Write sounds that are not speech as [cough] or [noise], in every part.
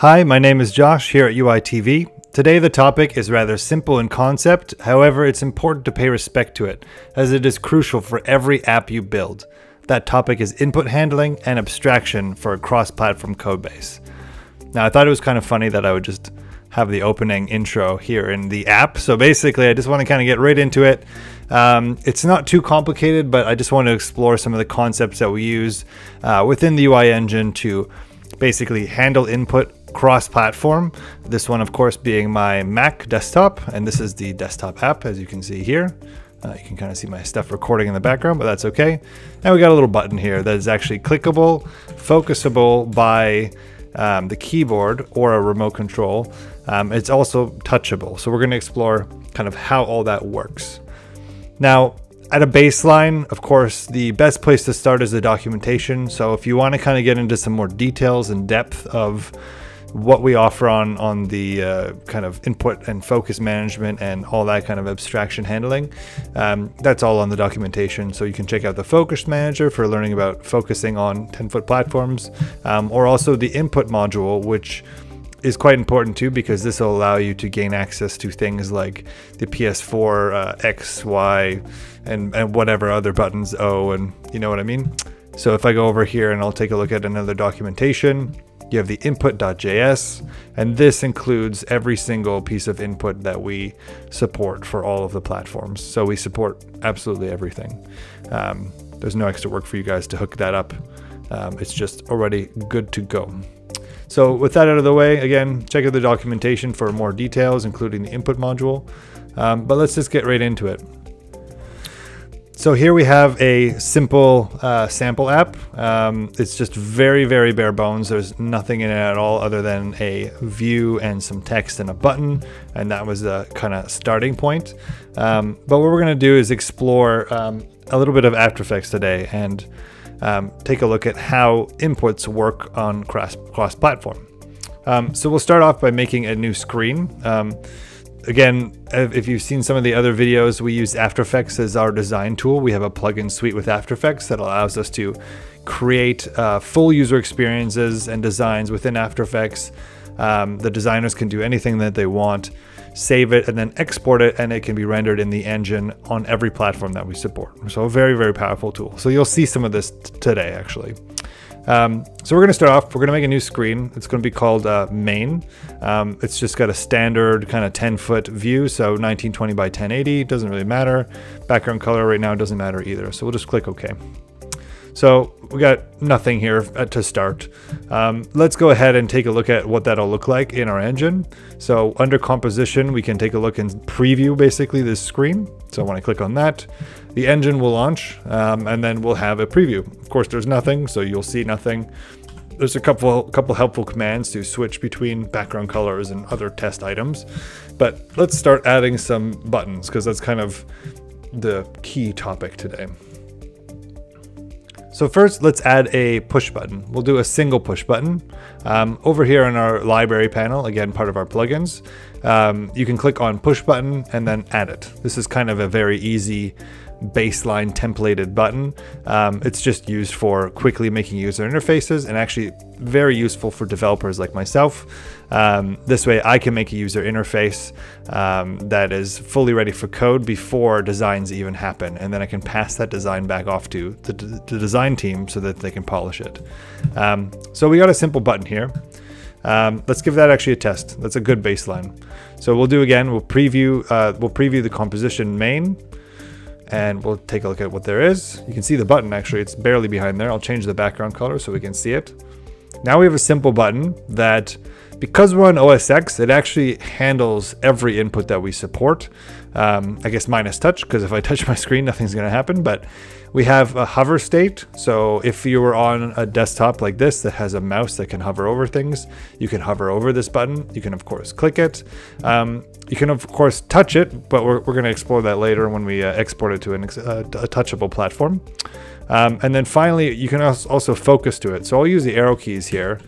Hi, my name is Josh here at You.i TV. Today the topic is rather simple in concept, however it's important to pay respect to it, as it is crucial for every app you build. That topic is input handling and abstraction for a cross-platform codebase. Now I thought it was kind of funny that I would just have the opening intro here in the app. So basically I just want to kind of get right into it. Um, it's not too complicated, but I just want to explore some of the concepts that we use uh, within the You.i Engine to basically handle input cross-platform. This one, of course, being my Mac desktop, and this is the desktop app, as you can see here. Uh, you can kind of see my stuff recording in the background, but that's okay. And we got a little button here that is actually clickable, focusable by um, the keyboard or a remote control. Um, it's also touchable. So we're going to explore kind of how all that works. Now, at a baseline, of course, the best place to start is the documentation. So if you want to kind of get into some more details and depth of what we offer on on the uh, kind of input and focus management and all that kind of abstraction handling. Um, that's all on the documentation. So you can check out the Focus Manager for learning about focusing on 10 foot platforms, um, or also the input module, which is quite important too because this will allow you to gain access to things like the PS4 uh, X, Y, and, and whatever other buttons O, and you know what I mean. So if I go over here and I'll take a look at another documentation, you have the input.js, and this includes every single piece of input that we support for all of the platforms. So we support absolutely everything. Um, there's no extra work for you guys to hook that up. Um, it's just already good to go. So with that out of the way, again, check out the documentation for more details, including the input module. Um, but let's just get right into it. So here we have a simple uh, sample app. Um, it's just very, very bare bones. There's nothing in it at all other than a view and some text and a button. And that was the kind of starting point. Um, but what we're going to do is explore um, a little bit of After Effects today and um, take a look at how inputs work on cross, cross platform. Um, so we'll start off by making a new screen. Again, if you've seen some of the other videos, we use After Effects as our design tool. We have a plugin suite with After Effects that allows us to create uh, full user experiences and designs within After Effects. Um, the designers can do anything that they want, save it, and then export it, and it can be rendered in the engine on every platform that we support. So a very, very powerful tool. So you'll see some of this today, actually. Um, so we're going to start off, we're going to make a new screen. It's going to be called uh, main. Um, it's just got a standard kind of 10 foot view. So 1920 by 1080 doesn't really matter. Background color right now doesn't matter either. So we'll just click OK. So we got nothing here to start. Um, let's go ahead and take a look at what that'll look like in our engine. So under composition, we can take a look and preview basically this screen. So when I click on that, the engine will launch um, and then we'll have a preview. Of course, there's nothing, so you'll see nothing. There's a couple couple helpful commands to switch between background colors and other test items. But let's start adding some buttons because that's kind of the key topic today. So first, let's add a push button. We'll do a single push button. Um, over here in our library panel, again, part of our plugins, um, you can click on push button and then add it. This is kind of a very easy baseline templated button. Um, it's just used for quickly making user interfaces and actually very useful for developers like myself. Um, this way I can make a user interface um, that is fully ready for code before designs even happen. And then I can pass that design back off to the, the design team so that they can polish it. Um, so we got a simple button here. Um, let's give that actually a test. That's a good baseline. So we'll do again, we'll preview, uh, we'll preview the composition main and we'll take a look at what there is. You can see the button actually, it's barely behind there. I'll change the background color so we can see it. Now we have a simple button that, because we're on OS X, it actually handles every input that we support. Um, I guess minus touch, because if I touch my screen, [laughs] nothing's gonna happen, but we have a hover state. So if you were on a desktop like this that has a mouse that can hover over things, you can hover over this button. You can of course click it. Um, you can of course touch it, but we're, we're gonna explore that later when we uh, export it to an, uh, a touchable platform. Um, and then finally, you can also focus to it. So I'll use the arrow keys here.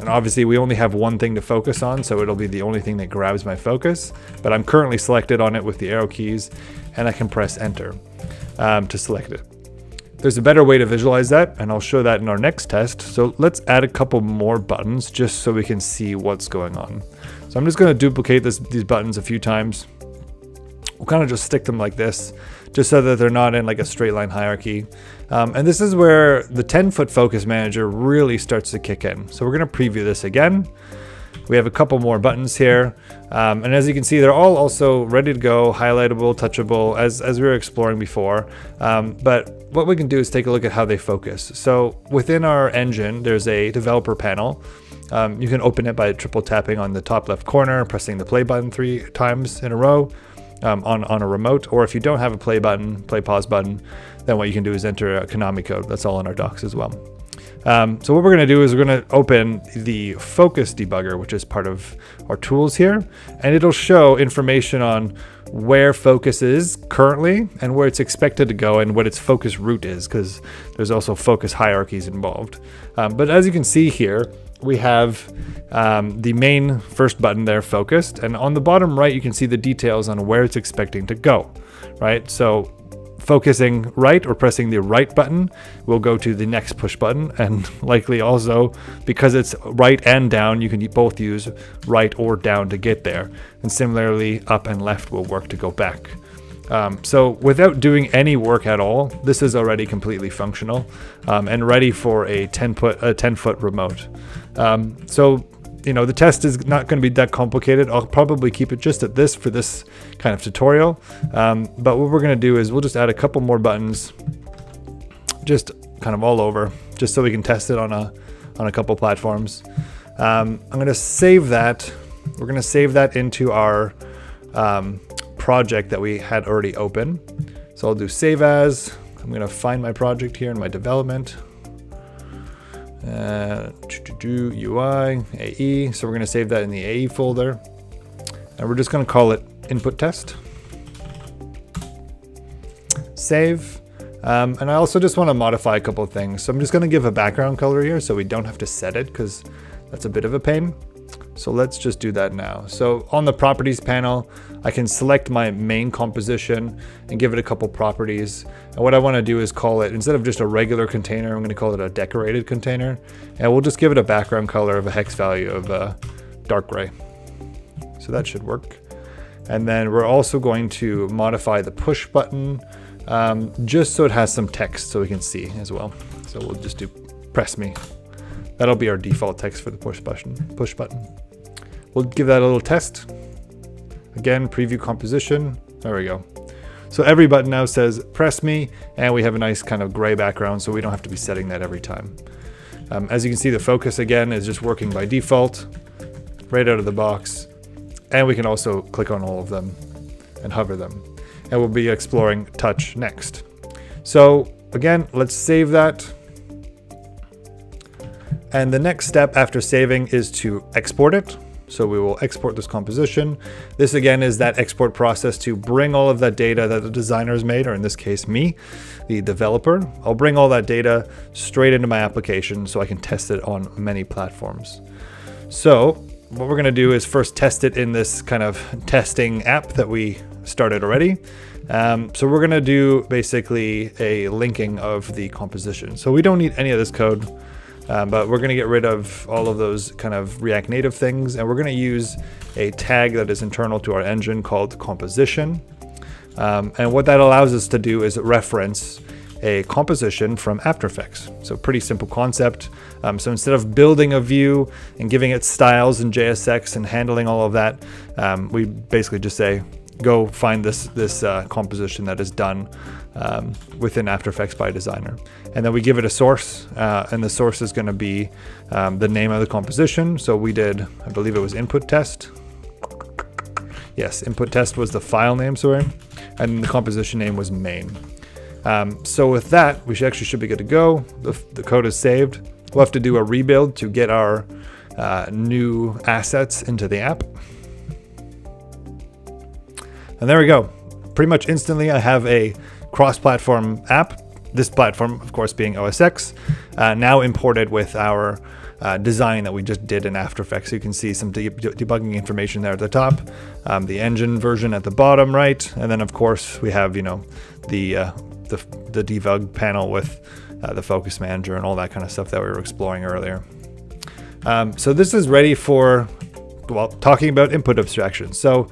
And obviously we only have one thing to focus on, so it'll be the only thing that grabs my focus. But I'm currently selected on it with the arrow keys, and I can press enter um, to select it. There's a better way to visualize that, and I'll show that in our next test. So let's add a couple more buttons just so we can see what's going on. So I'm just going to duplicate this, these buttons a few times. We'll kind of just stick them like this, just so that they're not in like a straight line hierarchy. Um, and this is where the 10 foot focus manager really starts to kick in. So we're going to preview this again. We have a couple more buttons here. Um, and as you can see, they're all also ready to go, highlightable, touchable, as, as we were exploring before. Um, but what we can do is take a look at how they focus. So within our engine, there's a developer panel. Um, you can open it by triple tapping on the top left corner, pressing the play button three times in a row um, on, on a remote. Or if you don't have a play button, play pause button, then what you can do is enter a Konami code. That's all in our docs as well. Um, so what we're going to do is we're going to open the focus debugger, which is part of our tools here, and it'll show information on where focus is currently and where it's expected to go and what its focus route is, because there's also focus hierarchies involved. Um, but as you can see here, we have um, the main first button there focused, and on the bottom right, you can see the details on where it's expecting to go, right? So focusing right or pressing the right button will go to the next push button. And [laughs] likely also because it's right and down you can both use right or down to get there. And similarly up and left will work to go back. Um, so without doing any work at all this is already completely functional um, and ready for a 10 foot a 10 foot remote. Um, so you know, the test is not going to be that complicated. I'll probably keep it just at this for this kind of tutorial. Um, but what we're going to do is we'll just add a couple more buttons just kind of all over, just so we can test it on a, on a couple platforms. Um, I'm going to save that. We're going to save that into our um, project that we had already open. So I'll do save as. I'm going to find my project here in my development. Uh, UI, AE. So we're going to save that in the AE folder. And we're just going to call it input test. Save. Um, and I also just want to modify a couple of things. So I'm just going to give a background color here so we don't have to set it because that's a bit of a pain. So let's just do that now. So on the properties panel, I can select my main composition and give it a couple properties. And what I want to do is call it, instead of just a regular container, I'm going to call it a decorated container. And we'll just give it a background color of a hex value of uh, dark gray. So that should work. And then we're also going to modify the push button um, just so it has some text so we can see as well. So we'll just do press me. That'll be our default text for the push button. Push button. We'll give that a little test. Again, preview composition. There we go. So every button now says press me, and we have a nice kind of gray background, so we don't have to be setting that every time. Um, as you can see, the focus again is just working by default, right out of the box. And we can also click on all of them and hover them. And we'll be exploring touch next. So again, let's save that. And the next step after saving is to export it. So we will export this composition. This again is that export process to bring all of that data that the designer has made, or in this case me, the developer. I'll bring all that data straight into my application so I can test it on many platforms. So what we're gonna do is first test it in this kind of testing app that we started already. Um, so we're gonna do basically a linking of the composition. So we don't need any of this code. Um, but we're going to get rid of all of those kind of React Native things, and we're going to use a tag that is internal to our engine called composition. Um, and what that allows us to do is reference a composition from After Effects. So pretty simple concept. Um, so instead of building a view and giving it styles and JSX and handling all of that, um, we basically just say, go find this this uh, composition that is done um, within After Effects by Designer. And then we give it a source, uh, and the source is going to be um, the name of the composition. So we did, I believe it was input test. Yes, input test was the file name, sorry, and the composition name was main. Um, so with that, we should actually should be good to go. The, the, code is saved. We'll have to do a rebuild to get our uh, new assets into the app. And there we go. Pretty much instantly, I have a cross-platform app. This platform, of course, being OS X, uh, now imported with our uh, design that we just did in After Effects. You can see some de debugging information there at the top, um, the engine version at the bottom right, and then of course we have you know the uh, the, the debug panel with uh, the focus manager and all that kind of stuff that we were exploring earlier. Um, so this is ready for, well, talking about input abstraction. So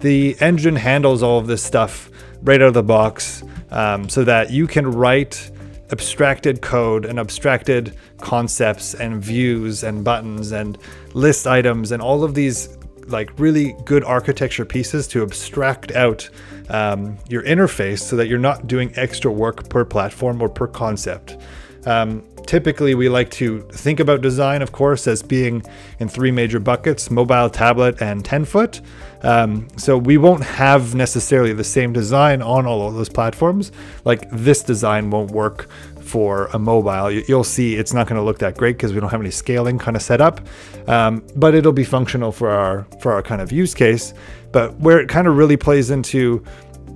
the engine handles all of this stuff right out of the box um, so that you can write abstracted code and abstracted concepts and views and buttons and list items and all of these like really good architecture pieces to abstract out um, your interface so that you're not doing extra work per platform or per concept. Um, typically, we like to think about design, of course, as being in three major buckets mobile, tablet, and 10 foot. Um, so we won't have necessarily the same design on all of those platforms. Like this design won't work for a mobile. You'll see it's not going to look that great because we don't have any scaling kind of set up, um, but it'll be functional for our for our kind of use case. But where it kind of really plays into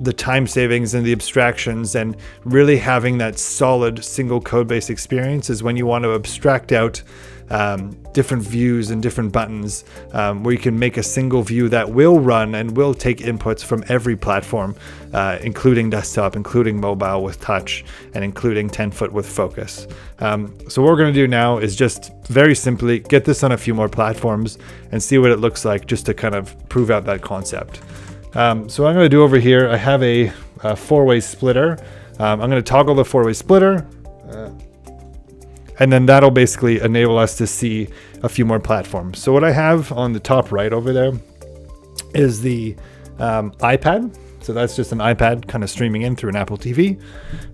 the time savings and the abstractions and really having that solid single code base experience is when you want to abstract out um, different views and different buttons um, where you can make a single view that will run and will take inputs from every platform, uh, including desktop, including mobile with touch, and including 10 foot with focus. Um, so, what we're going to do now is just very simply get this on a few more platforms and see what it looks like just to kind of prove out that concept. Um, so what I'm going to do over here, I have a, a four-way splitter. Um, I'm going to toggle the four-way splitter. Uh, and then that'll basically enable us to see a few more platforms. So what I have on the top right over there is the um, iPad. So that's just an iPad kind of streaming in through an Apple TV.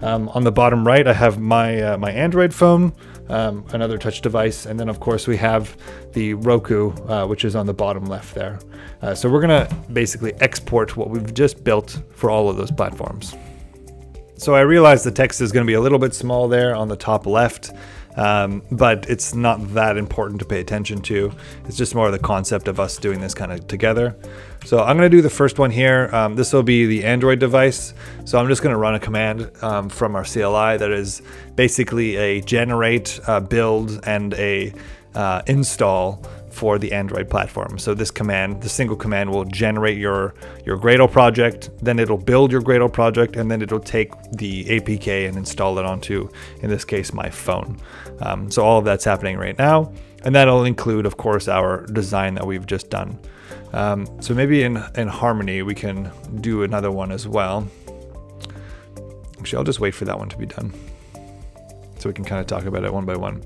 Um, on the bottom right, I have my uh, my Android phone, um, another touch device, and then of course we have the Roku, uh, which is on the bottom left there. Uh, so we're gonna basically export what we've just built for all of those platforms. So I realize the text is gonna be a little bit small there on the top left. Um, but it's not that important to pay attention to. It's just more the concept of us doing this kind of together. So I'm going to do the first one here. Um, this will be the Android device. So I'm just going to run a command um, from our CLI that is basically a generate, uh, build, and a uh, install for the Android platform. So this command, the single command will generate your, your Gradle project, then it'll build your Gradle project, and then it'll take the APK and install it onto, in this case, my phone. Um, so all of that's happening right now. And that'll include, of course, our design that we've just done. Um, so maybe in, in Harmony, we can do another one as well. Actually, I'll just wait for that one to be done. So we can kind of talk about it one by one.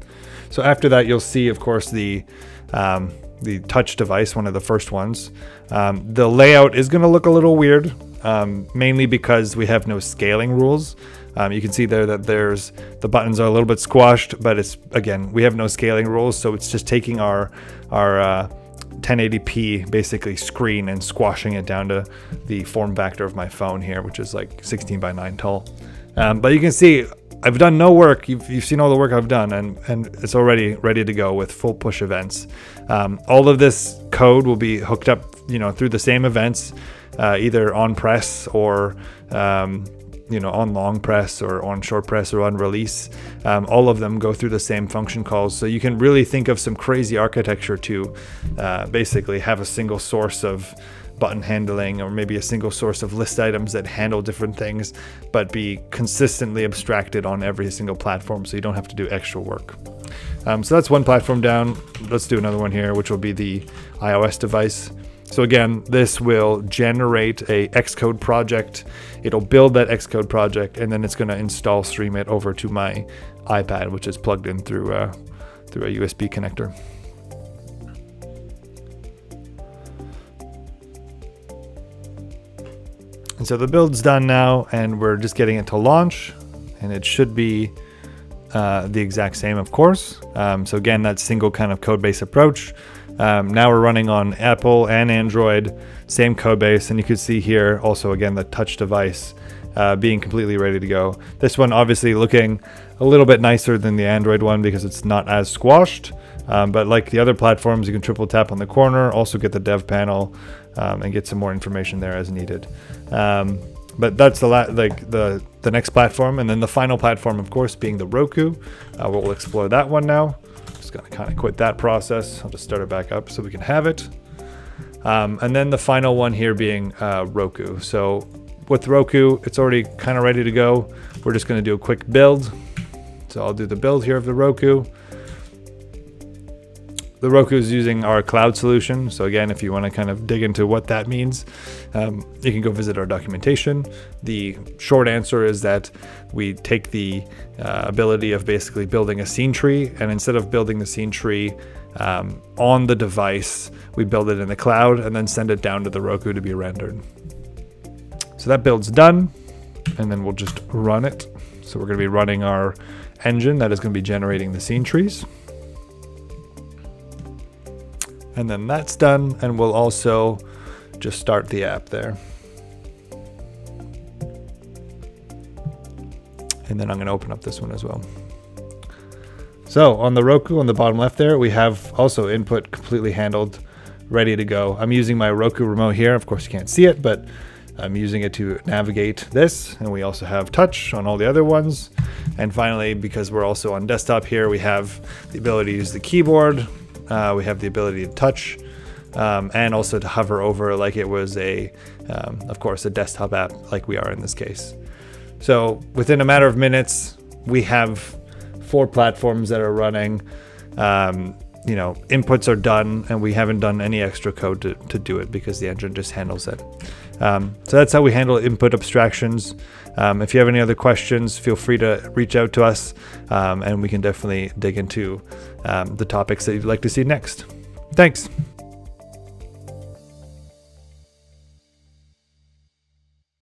So after that, you'll see, of course, the um, the touch device, one of the first ones. Um, the layout is going to look a little weird, um, mainly because we have no scaling rules. Um, you can see there that there's the buttons are a little bit squashed, but it's again we have no scaling rules, so it's just taking our our uh, 1080p basically screen and squashing it down to the form factor of my phone here, which is like 16 by 9 tall. Um, but you can see I've done no work. You've, you've seen all the work I've done, and, and it's already ready to go with full push events. Um, all of this code will be hooked up, you know, through the same events, uh, either on press or um, you know on long press or on short press or on release. Um, all of them go through the same function calls, so you can really think of some crazy architecture to uh, basically have a single source of button handling or maybe a single source of list items that handle different things, but be consistently abstracted on every single platform so you don't have to do extra work. Um, so that's one platform down. Let's do another one here, which will be the iOS device. So again, this will generate a Xcode project. It'll build that Xcode project, and then it's going to install stream it over to my iPad, which is plugged in through uh, through a USB connector. And so the build's done now, and we're just getting it to launch, and it should be uh, the exact same, of course. Um, so again, that single kind of code base approach. Um, now we're running on Apple and Android, same code base, and you can see here also again the touch device uh, being completely ready to go. This one obviously looking a little bit nicer than the Android one because it's not as squashed. Um, but like the other platforms, you can triple tap on the corner, also get the dev panel, um, and get some more information there as needed. Um, but that's the like the the next platform, and then the final platform, of course, being the Roku. Uh, we'll explore that one now. Just gonna kind of quit that process. I'll just start it back up so we can have it. Um, and then the final one here being uh, Roku. So with Roku, it's already kind of ready to go. we're just to do a quick build. So I'll do the build here of the Roku. The Roku is using our cloud solution. So again, if you want to kind of dig into what that means, um, you can go visit our documentation. The short answer is that we take the uh, ability of basically building a scene tree, and instead of building the scene tree um, on the device, we build it in the cloud and then send it down to the Roku to be rendered. So that build's done, and then we'll just run it. So we're going to be running our engine that is going to be generating the scene trees. And then that's done, and we'll also just start the app there. And then I'm going to open up this one as well. So on the Roku on the bottom left there, we have also input completely handled, ready to go. I'm using my Roku remote here. Of course, you can't see it, but I'm using it to navigate this. And we also have touch on all the other ones. And finally, because we're also on desktop here, we have the ability to use the keyboard uh, we have the ability to touch um, and also to hover over like it was a, um, of course, a desktop app like we are in this case. So within a matter of minutes, we have four platforms that are running. Um, you know, inputs are done, and we haven't done any extra code to, to do it because the engine just handles it. Um, so that's how we handle input abstractions. Um, if you have any other questions, feel free to reach out to us, um, and we can definitely dig into um, the topics that you'd like to see next. Thanks.